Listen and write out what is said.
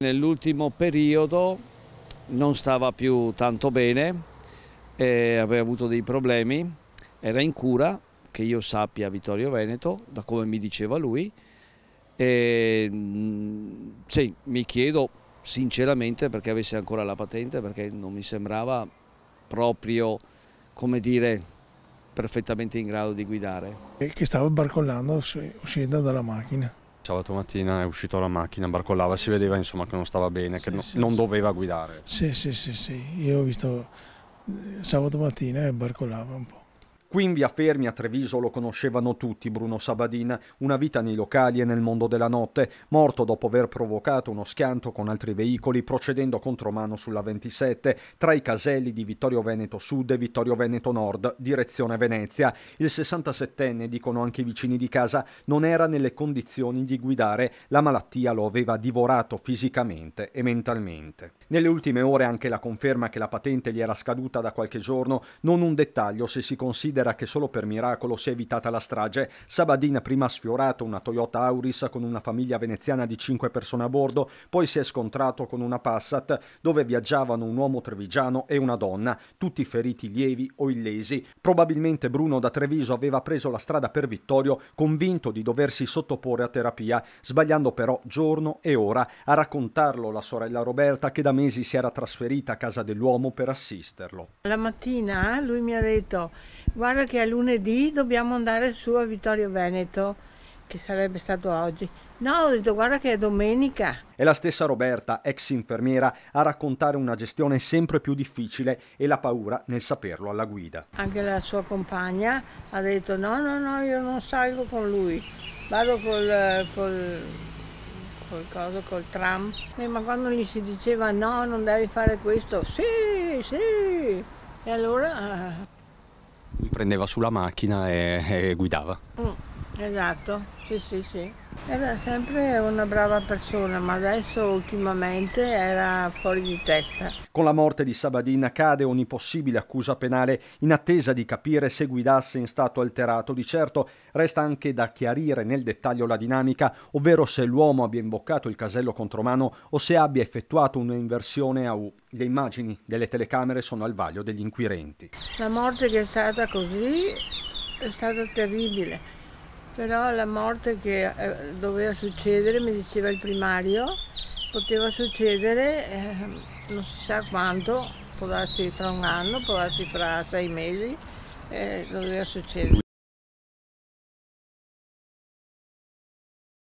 Nell'ultimo periodo non stava più tanto bene, aveva avuto dei problemi, era in cura, che io sappia Vittorio Veneto, da come mi diceva lui. E, sì, mi chiedo sinceramente perché avesse ancora la patente, perché non mi sembrava proprio, come dire, perfettamente in grado di guidare. Che stava barcollando uscendo dalla macchina. Sabato mattina è uscito dalla macchina, barcollava, si vedeva insomma che non stava bene, che sì, no, sì, non doveva guidare. Sì, sì, sì, sì, io ho visto eh, sabato mattina e barcollava un po'. Qui in via Fermi a Treviso lo conoscevano tutti Bruno Sabadin, una vita nei locali e nel mondo della notte, morto dopo aver provocato uno schianto con altri veicoli procedendo contromano sulla 27 tra i caselli di Vittorio Veneto Sud e Vittorio Veneto Nord, direzione Venezia. Il 67enne, dicono anche i vicini di casa, non era nelle condizioni di guidare, la malattia lo aveva divorato fisicamente e mentalmente. Nelle ultime ore anche la conferma che la patente gli era scaduta da qualche giorno, non un dettaglio se si considera considera che solo per miracolo si è evitata la strage, Sabadin prima ha sfiorato una Toyota Auris con una famiglia veneziana di 5 persone a bordo, poi si è scontrato con una Passat dove viaggiavano un uomo trevigiano e una donna, tutti feriti lievi o illesi. Probabilmente Bruno da Treviso aveva preso la strada per Vittorio convinto di doversi sottoporre a terapia, sbagliando però giorno e ora a raccontarlo la sorella Roberta che da mesi si era trasferita a casa dell'uomo per assisterlo. La mattina lui mi ha detto guarda che a lunedì dobbiamo andare su a Vittorio Veneto, che sarebbe stato oggi. No, ho detto guarda che è domenica. È la stessa Roberta, ex infermiera, a raccontare una gestione sempre più difficile e la paura nel saperlo alla guida. Anche la sua compagna ha detto no, no, no, io non salgo con lui, vado col, col, col, coso, col tram. Eh, ma quando gli si diceva no, non devi fare questo, sì, sì. E allora mi prendeva sulla macchina e, e guidava. Mm, esatto, sì, sì, sì. Era sempre una brava persona, ma adesso ultimamente era fuori di testa. Con la morte di Sabadin cade ogni possibile accusa penale in attesa di capire se guidasse in stato alterato. Di certo resta anche da chiarire nel dettaglio la dinamica, ovvero se l'uomo abbia imboccato il casello contromano o se abbia effettuato un'inversione a U. Le immagini delle telecamere sono al vaglio degli inquirenti. La morte che è stata così è stata terribile però la morte che eh, doveva succedere, mi diceva il primario, poteva succedere eh, non si sa quanto, può darsi tra un anno, può darsi fra sei mesi, eh, doveva succedere.